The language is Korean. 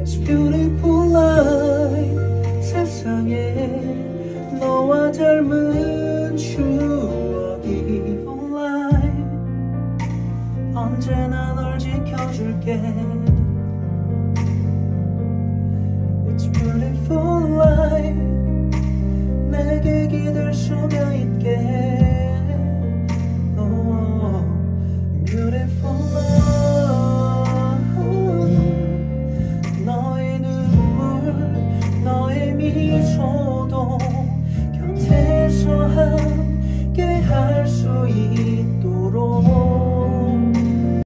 It's beautiful life 세상에 너와 닮은 추억이 life 언제나 널 지켜줄게 It's beautiful life 내게 기댈 수가 있게 Oh, beautiful life